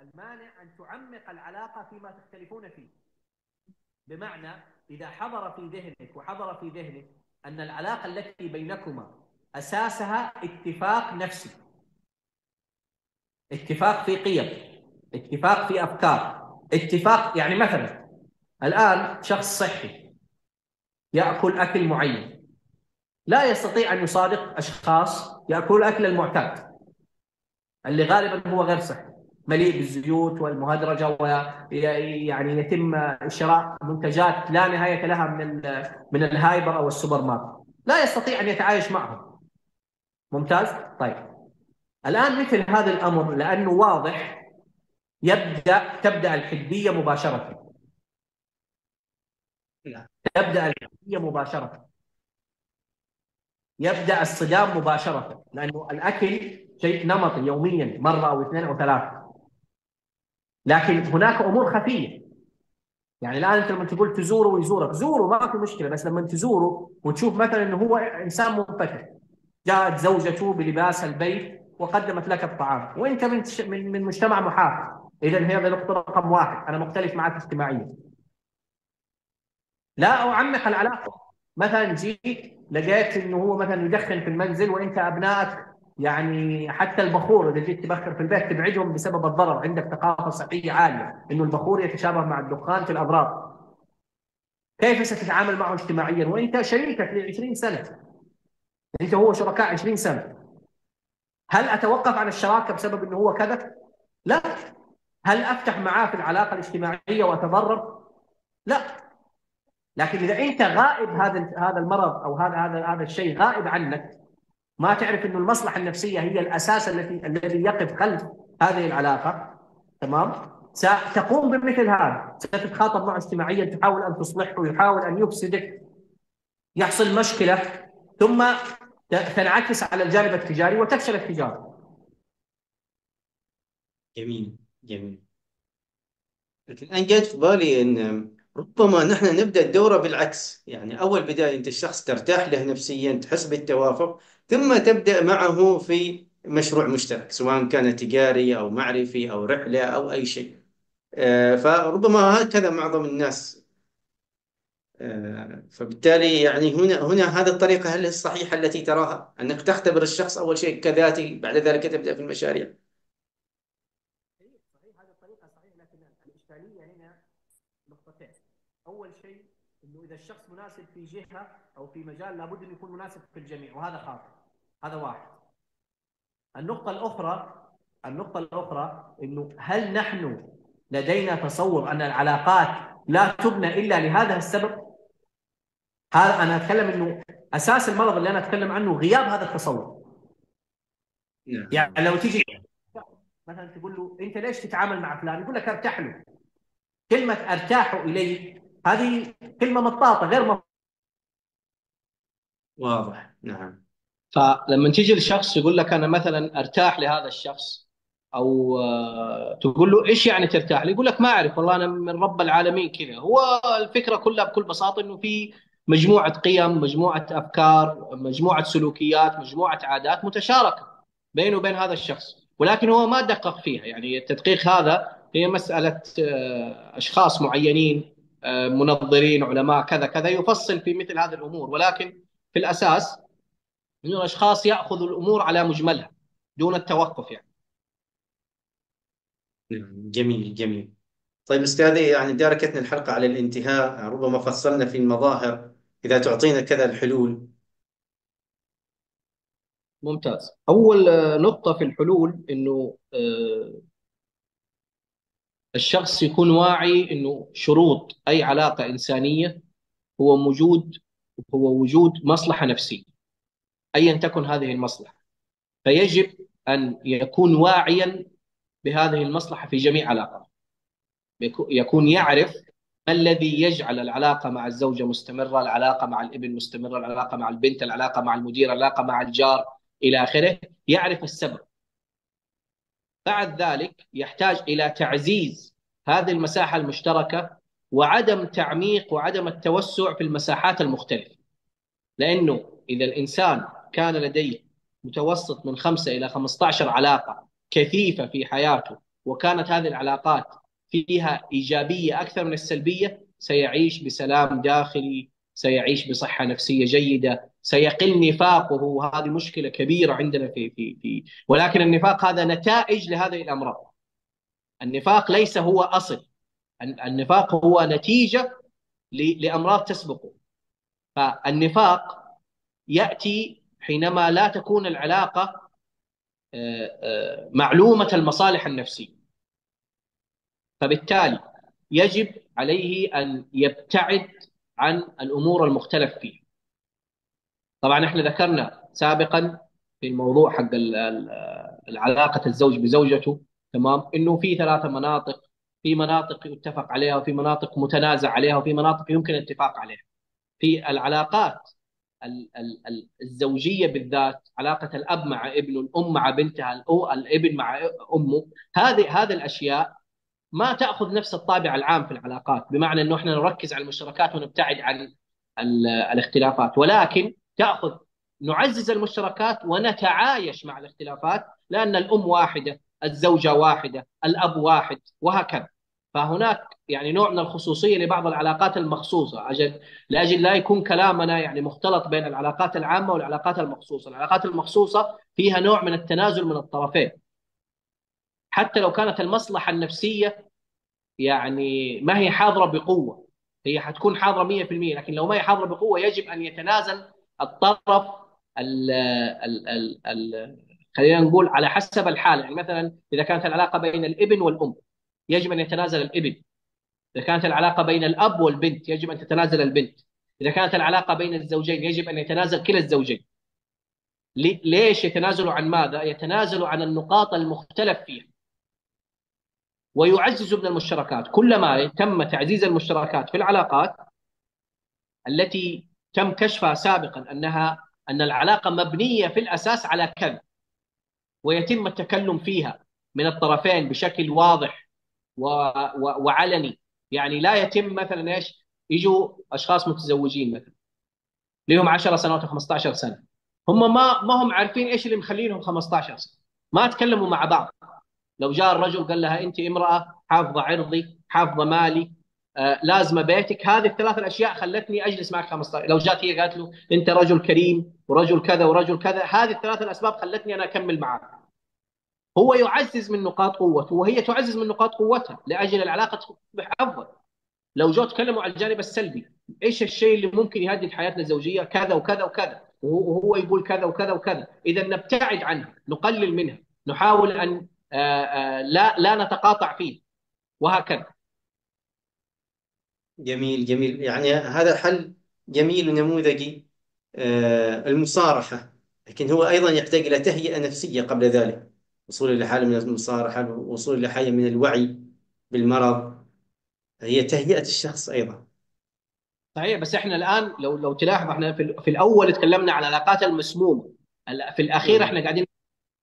المانع أن تعمق العلاقة فيما تختلفون فيه. بمعنى إذا حضر في ذهنك وحضر في ذهنك أن العلاقة التي بينكما أساسها اتفاق نفسي. اتفاق في قيم اتفاق في أفكار اتفاق يعني مثلا الآن شخص صحي يأكل أكل معين لا يستطيع أن يصادق أشخاص يأكل الأكل المعتاد اللي غالبا هو غير صحي مليء بالزيوت والمهدرجة ويعني يتم شراء منتجات لا نهاية لها من من الهايبر أو السوبر ماركت لا يستطيع أن يتعايش معهم. ممتاز؟ طيب. الآن مثل هذا الأمر لأنه واضح يبدأ تبدأ الحدية مباشرة. تبدأ الحدية مباشرة. يبدأ الصدام مباشرة لأنه الأكل شيء نمطي يوميا مرة أو اثنين أو ثلاثة. لكن هناك أمور خفية. يعني الآن أنت لما تقول تزوره ويزورك زوره ما في مشكلة بس لما تزوره وتشوف مثلا إنه هو إنسان منفتح جاءت زوجته بلباس البيت وقدمت لك الطعام. وانت من من, مجتمع محافظ. اذا هذه نقطه رقم واحد. أنا مختلف معك اجتماعيا. لا أعمق العلاقة. مثلا جيت لقيت إنه هو مثلا يدخن في المنزل وإنت أبنائك يعني حتى البخور إذا جيت تبخر في البيت تبعدهم بسبب الضرر. عندك ثقافة صحية عالية إنه البخور يتشابه مع الدخان في الاضرار كيف ستتعامل معه اجتماعيا؟ وإنت شريكك ل 20 سنة. أنت هو شركاء 20 سنة. هل أتوقف عن الشراكة بسبب إنه هو كذا؟ لا. هل أفتح معاه في العلاقة الاجتماعية وأتضرر؟ لا. لكن إذا أنت غائب هذا هذا المرض أو هذا هذا هذا الشيء غائب عنك ما تعرف إنه المصلحة النفسية هي الأساس الذي الذي يقف خلف هذه العلاقة. تمام؟ ستقوم بمثل هذا. ستتخاطب معه اجتماعيا تحاول أن تصلحه يحاول أن يفسدك يحصل مشكلة ثم تنعكس على الجانب التجاري وتفشل التجارة. جميل جميل. الان جات في بالي إن ربما نحن نبدأ الدورة بالعكس. يعني أول بداية أنت الشخص ترتاح له نفسيا تحس بالتوافق ثم تبدأ معه في مشروع مشترك سواء كان تجاري أو معرفي أو رحلة أو أي شيء. آه، فربما هكذا معظم الناس فبالتالي يعني هنا هنا هذه الطريقة هل الصحيحة التي تراها؟ أنك تختبر الشخص أول شيء كذاتي بعد ذلك تبدأ في المشاريع. صحيح هذه الطريقة صحيح لكن الإشكالية هنا نقطتين. أول شيء إنه إذا الشخص مناسب في جهة أو في مجال لابد انه يكون مناسب في الجميع وهذا خاطئ. هذا واحد. النقطة الأخرى النقطة الأخرى إنه هل نحن لدينا تصور أن العلاقات لا تبنى إلا لهذا السبب؟ هذا أنا أتكلم إنه أساس المرض اللي أنا أتكلم عنه غياب هذا التصور نعم. يعني لو تيجي مثلا تقول له أنت ليش تتعامل مع فلان يقول لك أرتاح له كلمة أرتاح اليه هذه كلمة مطاطة غير مطاطة. واضح نعم فلما تيجي الشخص يقول لك أنا مثلا أرتاح لهذا الشخص أو تقول له إيش يعني ترتاح؟ يقول لك ما أعرف والله أنا من رب العالمين كذا هو الفكرة كلها بكل بساطة إنه في مجموعة قيم، مجموعة أفكار، مجموعة سلوكيات، مجموعة عادات متشاركة بينه وبين هذا الشخص، ولكن هو ما دقق فيها، يعني التدقيق هذا هي مسألة آه، أشخاص معينين آه، منظرين علماء كذا كذا يفصل في مثل هذه الأمور، ولكن في الأساس انه الأشخاص يأخذوا الأمور على مجملها دون التوقف يعني. نعم، جميل جميل. طيب أستاذي يعني داركتنا الحلقة على الانتهاء. ربما فصلنا في المظاهر. إذا تعطينا كذا الحلول. ممتاز. أول آه، نقطة في الحلول إنه آه، الشخص يكون واعي إنه شروط أي علاقة إنسانية هو وجود هو وجود مصلحة نفسية أيا تكن هذه المصلحة. فيجب أن يكون واعيا بهذه المصلحة في جميع علاقاته يكون يعرف ما الذي يجعل العلاقة مع الزوجة مستمرة؟ العلاقة مع الابن مستمرة؟ العلاقة مع البنت؟ العلاقة مع المدير؟ العلاقة مع الجار؟ إلى آخره. يعرف السبب. بعد ذلك يحتاج إلى تعزيز هذه المساحة المشتركة وعدم تعميق وعدم التوسع في المساحات المختلفة. لأنه إذا الإنسان كان لديه متوسط من خمسة إلى 15 علاقة كثيفة في حياته وكانت هذه العلاقات فيها إيجابية أكثر من السلبية سيعيش بسلام داخلي سيعيش بصحة نفسية جيدة سيقل نفاقه. وهذه مشكلة كبيرة عندنا في في في ولكن النفاق هذا نتائج لهذه الأمراض. النفاق ليس هو أصل النفاق هو نتيجة لأمراض تسبقه. فالنفاق يأتي حينما لا تكون العلاقة آه، آه، معلومة المصالح النفسية. فبالتالي يجب عليه أن يبتعد عن الأمور المختلف فيها. طبعا إحنا ذكرنا سابقا في الموضوع حق العلاقة الزوج بزوجته تمام إنه في ثلاثة مناطق في مناطق يتفق عليها وفي مناطق متنازع عليها وفي مناطق يمكن الاتفاق عليها. في العلاقات الزوجية بالذات علاقة الأب مع ابنه الأم مع بنتها الابن مع أمه هذه هذه الأشياء ما تأخذ نفس الطابع العام في العلاقات بمعنى إنه إحنا نركز على المشتركات ونبتعد عن الاختلافات. ولكن تأخذ نعزز المشتركات ونتعايش مع الاختلافات لأن الأم واحدة الزوجة واحدة الأب واحد وهكذا. فهناك يعني نوع من الخصوصية لبعض العلاقات المخصوصة أجل لأجل لا يكون كلامنا يعني مختلط بين العلاقات العامة والعلاقات المخصوصة، العلاقات المخصوصة فيها نوع من التنازل من الطرفين. حتى لو كانت المصلحة النفسية يعني ما هي حاضرة بقوة. هي حتكون حاضرة 100% لكن لو ما هي حاضرة بقوة يجب أن يتنازل الطرف ال ال ال ال خلينا نقول على حسب الحاله يعني مثلا إذا كانت العلاقة بين الإبن والأم يجب أن يتنازل الإبن. إذا كانت العلاقة بين الأب والبنت يجب أن تتنازل البنت. إذا كانت العلاقة بين الزوجين يجب أن يتنازل كلا الزوجين. ليش يتنازلوا عن ماذا؟ يتنازلوا عن النقاط المختلف فيها. ويعززوا من المشتركات. كلما تم تعزيز المشتركات في العلاقات التي تم كشفها سابقا أنها أن العلاقة مبنية في الأساس على كذا ويتم التكلم فيها من الطرفين بشكل واضح و... و... وعلني. يعني لا يتم مثلا إيش؟ يجوا أشخاص متزوجين مثلا لهم 10 سنوات و 15 سنة. هم ما ما هم عارفين إيش اللي مخلينهم 15 سنة. ما تكلموا مع بعض. لو جاء الرجل قال لها أنت امرأة حافظة عرضي حافظة مالي آه لازمة بيتك. هذه الثلاث الأشياء خلتني أجلس معك 15 لو جات هي قالت له أنت رجل كريم ورجل كذا ورجل كذا هذه الثلاث الأسباب خلتني أنا أكمل معك. هو يعزز من نقاط قوته وهي تعزز من نقاط قوتها لأجل العلاقة تصبح أفضل. لو جو تكلموا عن الجانب السلبي إيش الشيء اللي ممكن يهدد حياتنا الزوجية؟ كذا وكذا وكذا. وهو يقول كذا وكذا وكذا. إذا نبتعد عنها نقلل منها نحاول أن لا لا نتقاطع فيه. وهكذا. جميل جميل. يعني هذا حل جميل ونموذجي المصارحة. لكن هو أيضا يحتاج إلى تهيئة نفسية قبل ذلك. وصول إلى حالة من المصارحة وصول إلى حالة من الوعي بالمرض. هي تهيئة الشخص أيضا. صحيح بس إحنا الآن لو لو تلاحظ إحنا في, في الأول تكلمنا عن العلاقات المسمومة. في الأخير إحنا قاعدين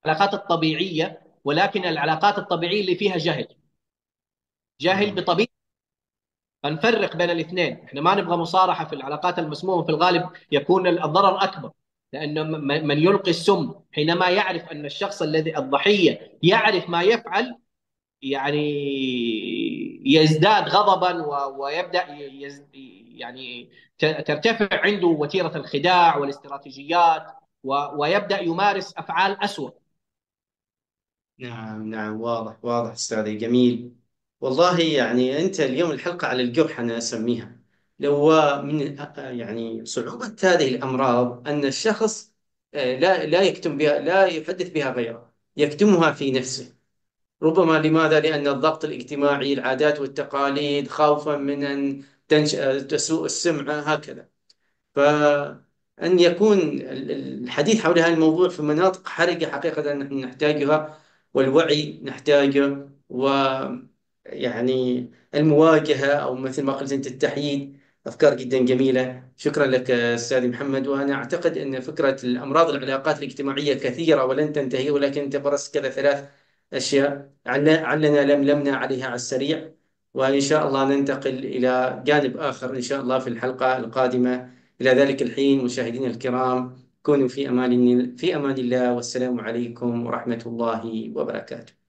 العلاقات الطبيعية. ولكن العلاقات الطبيعية اللي فيها جهل. جهل بطبيعه فنفرق بين الاثنين. إحنا ما نبغى مصارحة في العلاقات المسمومة. في الغالب يكون الضرر أكبر. لأنه من يلقي السم حينما يعرف أن الشخص الذي الضحية يعرف ما يفعل يعني يزداد غضبا ويبدأ يعني ترتفع عنده وتيرة الخداع والاستراتيجيات ويبدأ يمارس أفعال اسوء نعم نعم واضح واضح أستاذي جميل. والله يعني أنت اليوم الحلقة على الجرح أنا أسميها. لو من يعني صعوبة هذه الأمراض أن الشخص لا لا يكتم بها لا يحدث بها غيره يكتمها في نفسه. ربما لماذا؟ لأن الضغط الاجتماعي العادات والتقاليد خوفا من أن تسوء السمعة هكذا. فأن يكون الحديث حول هذا الموضوع في مناطق حرجة حقيقة نحن نحتاجها والوعي نحتاجه ويعني المواجهة أو مثل ما قلت أنت التحييد أفكار جدا جميلة. شكرا لك أستاذ محمد. وأنا أعتقد أن فكرة الأمراض العلاقات الاجتماعية كثيرة ولن تنتهي ولكن أنت برست كذا ثلاث أشياء علنا لملمنا عليها على السريع. وإن شاء الله ننتقل إلى جانب آخر إن شاء الله في الحلقة القادمة. إلى ذلك الحين مشاهدينا الكرام كونوا في أمان في أمان الله والسلام عليكم ورحمة الله وبركاته.